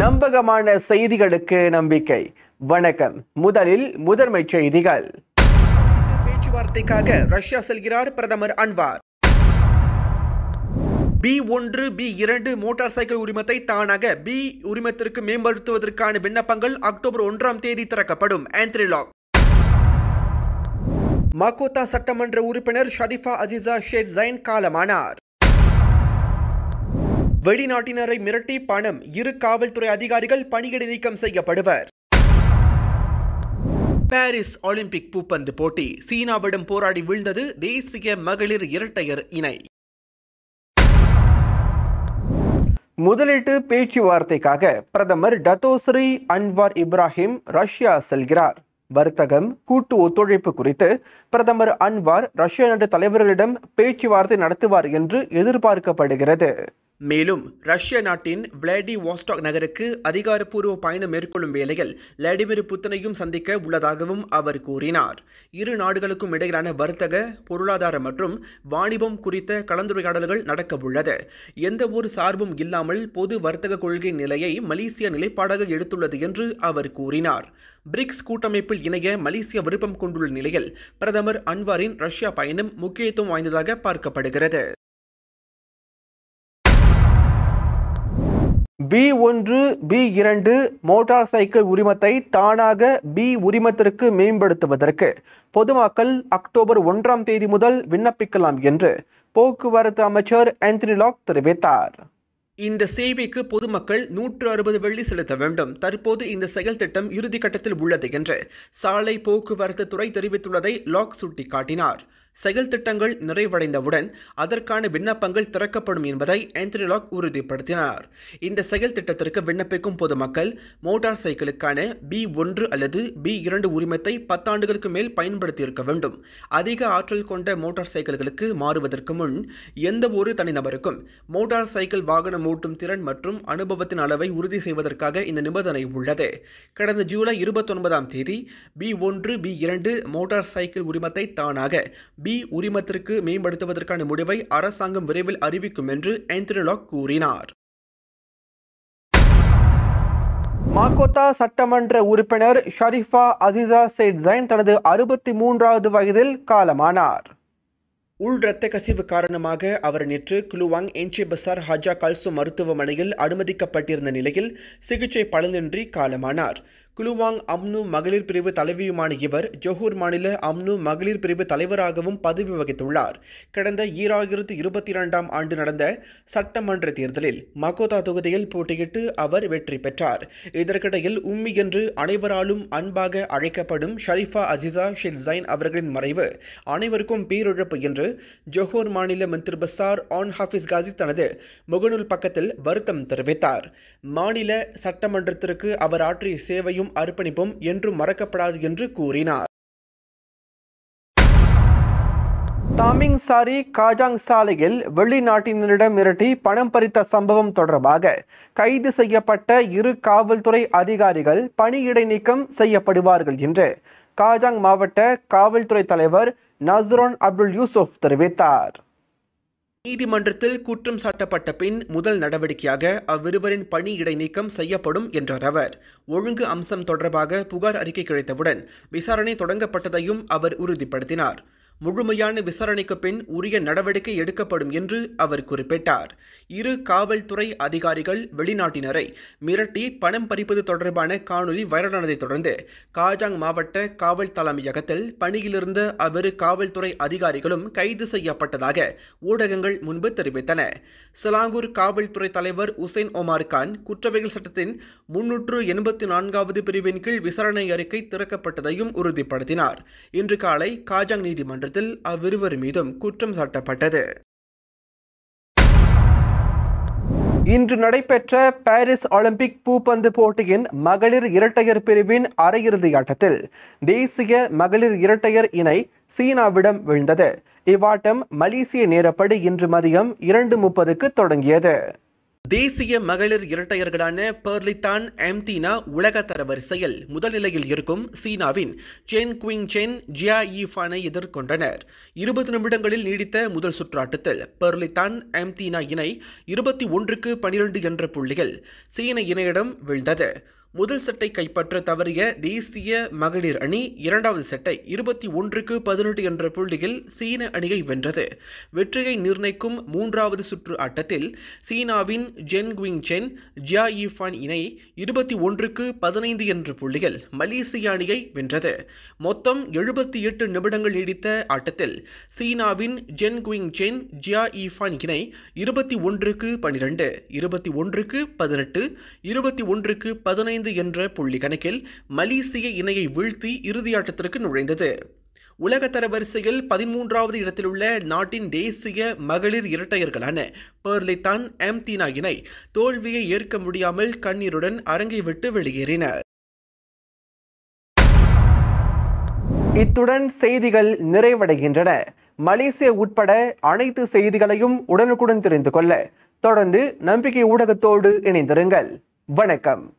நம்பகமான செய்திகளுக்கு நம்பிக்கை. வணக்கம். முதலில் முதன்மை செய்திகள். பேச்சுவார்த்தைக்காக ரஷ்யா செல்கிறார் பிரதமர் அன்வார். பி ஒன்று பி இரண்டு மோட்டார் சைக்கிள் உரிமத்தை தானாக பி உரிமத்திற்கு மேம்படுத்துவதற்கான விண்ணப்பங்கள் அக்டோபர் ஒன்றாம் தேதி திறக்கப்படும். ஆந்த்ரிலாக் மகோத்தா சட்டமன்ற உறுப்பினர் ஷரிஃபா அஜிசா ஷேட் ஜைன் காலமானார். வெளிநாட்டினரை மிரட்டி பணம் இரு காவல்துறை அதிகாரிகள் பணியிடை நீக்கம் செய்யப்படுவர். பாரிஸ் ஒலிம்பிக் பூப்பந்து போட்டி. சீனாவிடம் போராடி வீழ்ந்தது தேசிய மகளிர் இரட்டையர் இணை. முதலீட்டு பேச்சுவார்த்தைக்காக பிரதமர் டத்தோஸ்ரீ அன்வார் இப்ராஹிம் ரஷ்யா செல்கிறார். வர்த்தகம் கூட்டு ஒத்துழைப்பு குறித்து பிரதமர் அன்வார் ரஷ்ய நாட்டு தலைவர்களிடம் பேச்சுவார்த்தை நடத்துவார் என்று எதிர்பார்க்கப்படுகிறது. மேலும் ரஷ்ய நாட்டின் விளாடி வாஸ்டாக் நகருக்கு அதிகாரப்பூர்வ பயணம் மேற்கொள்ளும் வேளையில் விளாடிமிர் புத்தனையும் சந்திக்க உள்ளதாகவும் அவர் கூறினார். இரு நாடுகளுக்கும் இடையிலான வர்த்தக பொருளாதார மற்றும் வாணிபம் குறித்த கலந்துரையாடல்கள் நடக்க உள்ளது எந்த ஒரு சார்பும் இல்லாமல் பொது வர்த்தக கொள்கை நிலையை மலேசியா நிலைப்பாடாக எடுத்துள்ளது என்று அவர் கூறினார். பிரிக்ஸ் கூட்டமைப்பில் இணைய மலேசியா விருப்பம் கொண்டுள்ள நிலையில் பிரதமர் அன்வாரின் ரஷ்யா பயணம் முக்கியத்துவம் வாய்ந்ததாக பார்க்கப்படுகிறது. பி ஒன்று பி இரண்டு மோட்டார் சைக்கிள் உரிமத்தை தானாக பி உரிமத்திற்கு மேம்படுத்துவதற்கு பொதுமக்கள் அக்டோபர் ஒன்றாம் தேதி முதல் விண்ணப்பிக்கலாம் என்று போக்குவரத்து அமைச்சர் ஆந்தனி லாக் தெரிவித்தார். இந்த சேவைக்கு பொதுமக்கள் நூற்று அறுபது வெள்ளி செலுத்த வேண்டும். தற்போது இந்த செயல் திட்டம் இறுதி கட்டத்தில் உள்ளது என்று சாலை போக்குவரத்து துறை தெரிவித்துள்ளதை லாக் சுட்டிக்காட்டினார். செயல் திட்டங்கள் நிறைவடைந்தவுடன் அதற்கான விண்ணப்பங்கள் திறக்கப்படும் என்பதை ஆந்தனி லாக் உறுதிப்படுத்தினார். இந்த செயல் திட்டத்திற்கு விண்ணப்பிக்கும் பொதுமக்கள் மோட்டார் சைக்கிளுக்கான பி ஒன்று அல்லது பி இரண்டு உரிமத்தை பத்தாண்டுகளுக்கு மேல் பயன்படுத்தியிருக்க வேண்டும். அதிக ஆற்றல் கொண்ட மோட்டார் சைக்கிள்களுக்கு மாறுவதற்கு முன் எந்த ஒரு தனிநபருக்கும் மோட்டார் சைக்கிள் வாகனம் ஓட்டும் திறன் மற்றும் அனுபவத்தின் அளவை உறுதி செய்வதற்காக இந்த நிபந்தனை உள்ளது. கடந்த ஜூலை இருபத்தொன்பதாம் தேதி பி ஒன்று பி இரண்டு மோட்டார் சைக்கிள் உரிமத்தை தானாக பி உரிமத்திற்கு மேம்படுத்துவதற்கான முடிவை அரசாங்கம் விரைவில் அறிவிக்கும் என்று ஆந்தனிலாக் கூறினார். மாக்கோத்தா சட்டமன்ற உறுப்பினர் ஷரிஃபா அசிசா சேட் ஜைன் தனது அறுபத்தி மூன்றாவது வயதில் காலமானார். உள் இரத்த கசிவு காரணமாக அவர் நேற்று குலுவாங் என்ச்சி பசார் ஹஜா கல்சு மருத்துவமனையில் அனுமதிக்கப்பட்டிருந்த நிலையில் சிகிச்சை பலனின்றி காலமானார். குலுவாங் அம்னு மகளிர் பிரிவு தலைவியுமான இவர் ஜொஹூர் மாநில அம்னு மகளிர் பிரிவு தலைவராகவும் பதவி வகித்துள்ளார். கடந்த ஈராயிரத்து இருபத்தி இரண்டாம் ஆண்டு நடந்த சட்டமன்ற தேர்தலில் மகோதா தொகுதியில் போட்டியிட்டு அவர் வெற்றி பெற்றார். இதற்கிடையில் உம்மி என்று அனைவராலும் அன்பாக அழைக்கப்படும் ஷரீஃபா அசிசா ஷெட் ஜைன் அவர்களின் மறைவு அனைவருக்கும் பேரிழப்பு என்று ஜொஹூர் மாநில மந்திரி பசார் ஆன் ஹாஃபிஸ் காசி தனது முகநூல் பக்கத்தில் வருத்தம் தெரிவித்தார். மாநில சட்டமன்றத்திற்கு அவர் ஆற்றிய சேவையும் அர்ப்பணிப்பும் என்றும் மறக்கப்படாது என்று கூறினார். தாமிங் சாரி காஜாங் சாலையில் வெளிநாட்டினரிடம் மிரட்டி பணம் பறித்த சம்பவம் தொடர்பாக கைது செய்யப்பட்ட இரு காவல்துறை அதிகாரிகள் பணியிடை நீக்கம் செய்யப்படுவார்கள் என்று காஜாங் மாவட்ட காவல்துறை தலைவர் நஸ்ரோன் அப்துல் யூசுப் தெரிவித்தார். நீதிமன்றத்தில் குற்றம் சாட்டப்பட்ட பின் முதல் நடவடிக்கையாக அவ்விருவரின் பணி இடைநீக்கம் செய்யப்படும் என்றார் அவர். ஒழுங்கு அம்சம் தொடர்பாக புகார் அறிக்கை கிடைத்தவுடன் விசாரணை தொடங்கப்பட்டதையும் அவர் உறுதிப்படுத்தினார். முழுமையான விசாரணைக்கு பின் உரிய நடவடிக்கை எடுக்கப்படும் என்று அவர் குறிப்பிட்டார். இரு காவல்துறை அதிகாரிகள் வெளிநாட்டினரை மிரட்டி பணம் பறிப்பது தொடர்பான காணொலி வைரலானதைத் தொடர்ந்து காஜாங் மாவட்ட காவல் தலைமையகத்தில் பணியிலிருந்த அவ்விரு காவல்துறை அதிகாரிகளும் கைது செய்யப்பட்டதாக ஊடகங்கள் முன்பு தெரிவித்தன. சிலாங்கூர் காவல்துறை தலைவர் உசைன் ஒமார் கான் குற்றவியல் சட்டத்தின் முன்னூற்று எண்பத்தி நான்காவது பிரிவின் கீழ் விசாரணை அறிக்கை திறக்கப்பட்டதையும் உறுதிப்படுத்தினார். இன்று காலை காஜாங் நீதிமன்றத்தில் அவ்விருவர் மீதும் குற்றம் சாட்டப்பட்டது. இன்று நடைபெற்ற பாரிஸ் ஒலிம்பிக் பூப்பந்து போட்டியின் மகளிர் இரட்டையர் பிரிவின் அரையிறுதி ஆட்டத்தில் தேசிய மகளிர் இரட்டையர் இணை சீனாவிடம் வீழ்ந்தது. இவ்வாட்டம் மலேசிய நேரப்படி இன்று மதியம் இரண்டு முப்பதுக்கு தொடங்கியது. தேசிய மகளிர் இரட்டையர்களான பெர்லித்தான் எம்தீனா உலக தரவரிசையில் முதல் நிலையில் இருக்கும் சீனாவின் சென் குவிங் சென் ஜியா ஈஃபானை எதிர்கொண்டனர். இருபது நிமிடங்களில் நீடித்த முதல் சுற்றாட்டத்தில் பெர்லித்தான் எம்தீனா இணை இருபத்தி ஒன்றுக்கு பனிரெண்டு என்ற புள்ளிகள் சீன இணையிடம் வீழ்ந்தது. முதல் செட்டை கைப்பற்ற தவறிய தேசிய மகளிர் அணி இரண்டாவது செட்டை இருபத்தி ஒன்றுக்கு பதினெட்டு என்ற புள்ளியில் சீன அணியை வென்றது. வெற்றியை நிர்ணயிக்கும் மூன்றாவது சுற்று ஆட்டத்தில் சீனாவின் ஜென் குயிங் சென் ஜியா ஈஃபான் இணை இருபத்தி ஒன்றுக்கு பதினைந்து என்ற புள்ளிகள் மலேசிய அணியை வென்றது. மொத்தம் எழுபத்தி எட்டு நிமிடங்கள் நீடித்த ஆட்டத்தில் சீனாவின் ஜென் குயிங் சென் ஜியா ஈஃபான் இணை இருபத்தி ஒன்றுக்கு பனிரெண்டு இருபத்தி ஒன்றுக்கு பதினெட்டு இருபத்தி ஒன்றுக்கு பதினைந்து என்ற புள்ளி கணக்கில் மலேசிய இணையை வீழ்த்தி இறுதியாட்டத்திற்கு நுழைந்தது. உலகத்தர வரிசையில் பதிமூன்றாவது இடத்தில் உள்ள நாட்டின் தேசிய மகளிர் இரட்டையர்களான பெர்லித்தான் எம்தீனா இணை தோல்வியை ஏற்க முடியாமல் கண்ணீருடன் அரங்கை விட்டு வெளியேறினர். இத்துடன் செய்திகள் நிறைவடைகின்றன. மலேசியா உட்பட அனைத்து செய்திகளையும் உடனுக்குடன் தெரிந்து கொள்ள தொடர்ந்து நம்பிக்கை ஊடகத்தோடு இணைந்திருங்கள். வணக்கம்.